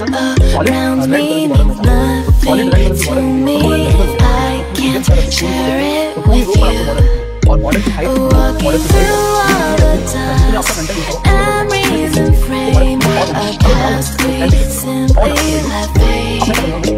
around me mean nothing to me I can't share it with you Walking through all the dust Memories and frame Are past we simply left me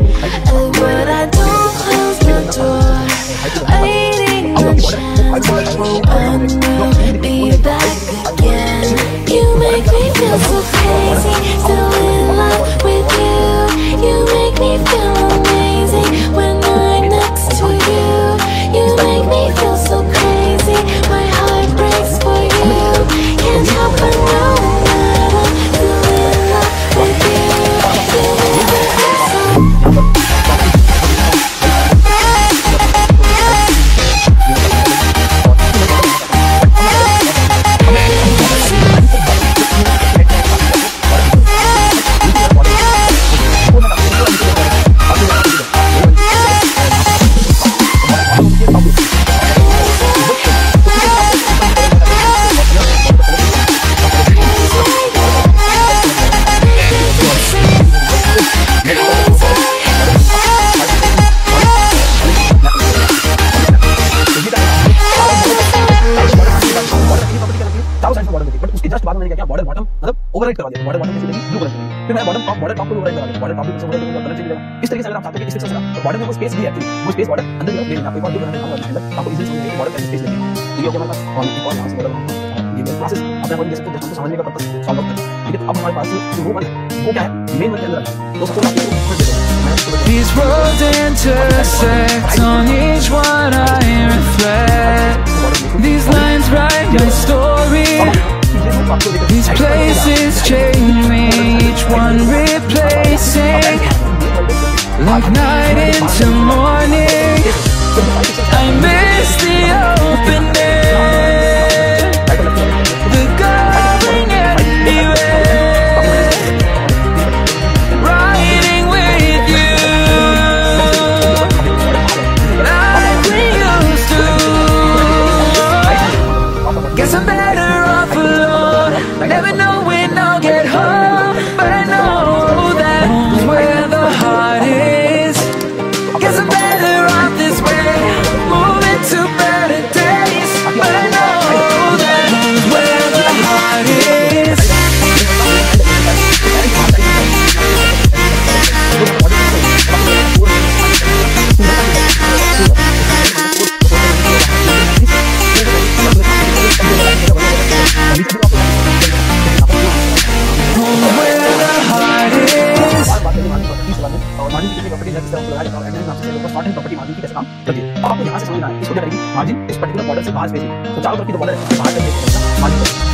red करवा देंगे border bottom की blue colour करेंगे फिर मैं bottom top border top को red करवा देंगे border top भी रेड करवा कलर चेंज करेगा इस तरीके से अगर आप चाहते हैं कि स्टिक्स चला तो बॉर्डर में वो स्पेस भी आती है वो स्पेस बॉर्डर अंदर की तरफ़ ले लेना आपको और दूर बनाने का आपको इजीली समझ में बॉर्डर का स्पेस लेना तो ये हमारे पास और एक और यहाँ से बॉर्डर ये प्रोसेस अपना अपन जैसे कुछ समझने का पर्पस सॉल्व करते हैं। ठीक है अब हमारे पास जो वो है वो क्या है मेन वन के अंदर तो सबको These roads intersect on each one I reflect. These lines write my story. These places change me, each one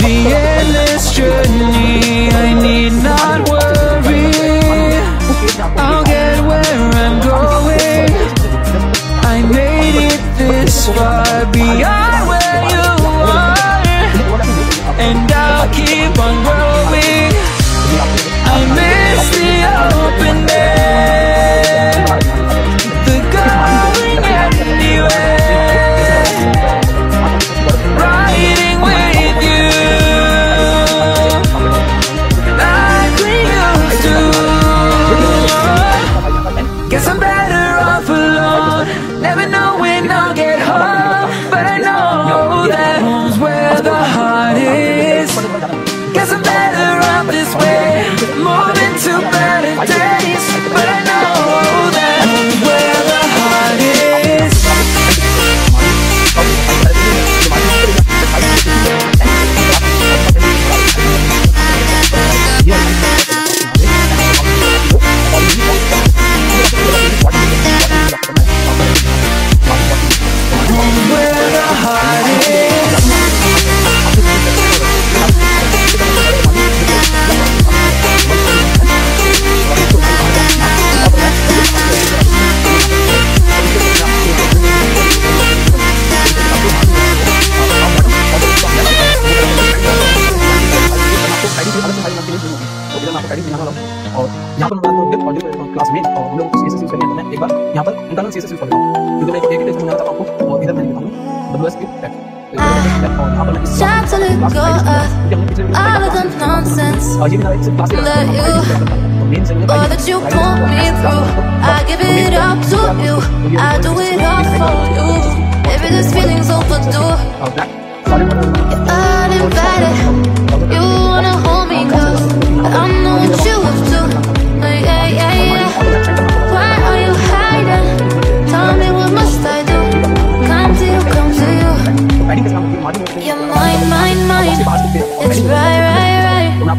The endless journey, I need not worry I'll get where I'm going. I made it this far beyond CSS use करता हूं क्योंकि मैं एक एक text बनाना चाहता हूं आपको और इधर मैं लिखता हूं WS के टेक्स्ट और यहां पर मैं किसी Try to let go of all of the nonsense और ये मेरा एक क्लास that you मेन से or that you pull me through. I give it up to you. I do it all for you. Maybe this feeling's overdue. और black solid Uninvited.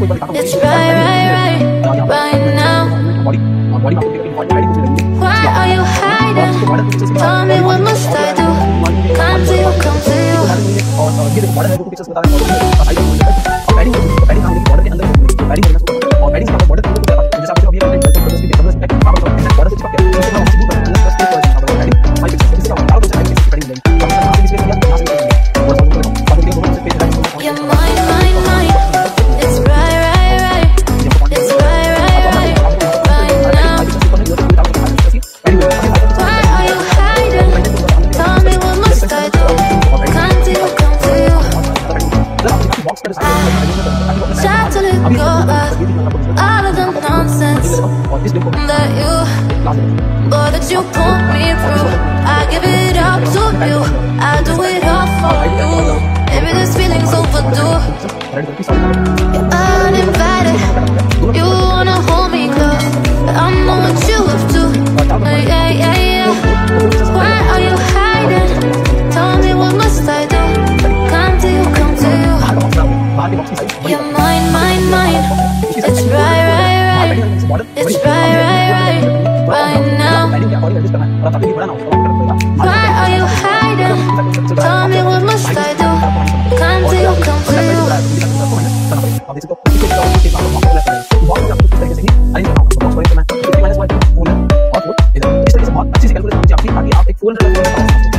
It's right, right, right. Right now. Body और body में आपको एक body padding कुछ लगेगी Why are you hiding? Tell me what must I do? Come to you, come to you. और ये देखो बॉर्डर है वो पिक्चर्स बता रहे हैं you, boy, that you pull me through. I give it up to you. I do it all for you. Maybe this feeling's overdue. You're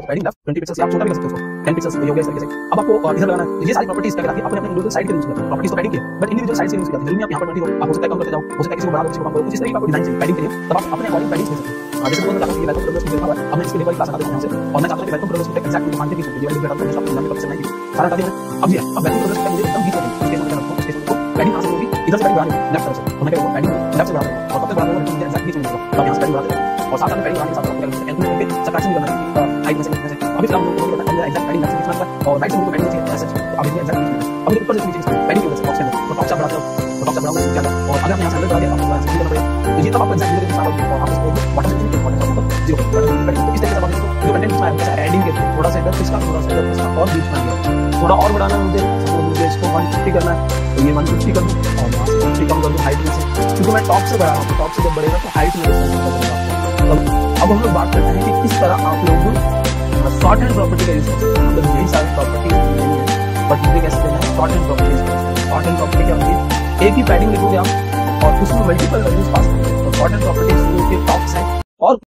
you. Twenty pixels आप छोटा भी कर सकते हो टेन पिक्सल्स ये हो गया इस तरीके से अब आपको इधर लगाना है ये सारी प्रॉपर्टीज़ क्या कहलाती है अपने अपने इंडिविजुअल साइड के यूज़ करते हैं प्रॉपर्टीज़ तो पैडिंग की बट इंडिविजुअल साइड से यूज़ करते हैं ज़रूरी आप यहाँ पर ट्वेंटी हो आप हो सकता है कम करते जाओ हो सकता है किसी को बढ़ा दो किसी को कम करो जिस तरीके आपको डिज़ाइन चाहिए पैडिंग के लिए तब आप अपने अकॉर्डिंग पैडिंग दे सकते हैं अ, जैसे मैं हूँ कि वेलकम प्रोग्रेस में हुआ है मैं इसके लिए क्लास आता हूँ से और मैं चाहता हूँ कि वेलकम प्रोग्रेस में के बीच में वीडियो एडिट करता हूँ आपको जानने का पसंद नहीं सारा बता अब ये अब वेलकम प्रोग्रेस में मुझे एकदम बीच में इसके साथ साथ पैडिंग कहाँ से होगी इधर से पैडिंग बढ़ानी लेफ़्ट तरफ़ से तो मैं पैडिंग लेफ़्ट से बढ़ा दूँगा और कब तक बढ़ा दूँगा मुझे एग्जैक्ट बीच में होगा तो यहाँ से पैडिंग बढ़ा देगा और साथ साथ पैडिंग बढ़ाने के साथ आपको कैलकुलेट करके सबट्रैक्शन है में से एग्जैक्ट और राइट से चाहिए एग्जैक्ट अब मुझे ऊपर से की क्या और अगर यहाँ से अंदर तो ये आपको साथ और आप इसको इस से आप इसको जो एडिंग के थोड़ा सा इधर इसका थोड़ा सा इधर इसका और बीच में थोड़ा और बढ़ाना मुझे मुझे इसको 150 करना है तो ये 150 कर और वहाँ से 50 कम कर दूँ हाइट में से क्योंकि मैं टॉप से बढ़ा रहा हूँ टॉप से जब बढ़ेगा तो हाइट में अब हम लोग बात करते हैं कि किस तरह आप लोग शॉर्ट एंड प्रॉपर्टी का यूज़ मतलब यही सारी प्रॉपर्टी बट मुझे कैसे देना है shorthand property shorthand property क्या होती है? एक ही पैडिंग लिखोगे आप, और उसमें मल्टीपल वैल्यूज़ पास करोगे तो शॉर्ट एंड प्रॉपर्टी के टॉप्स है और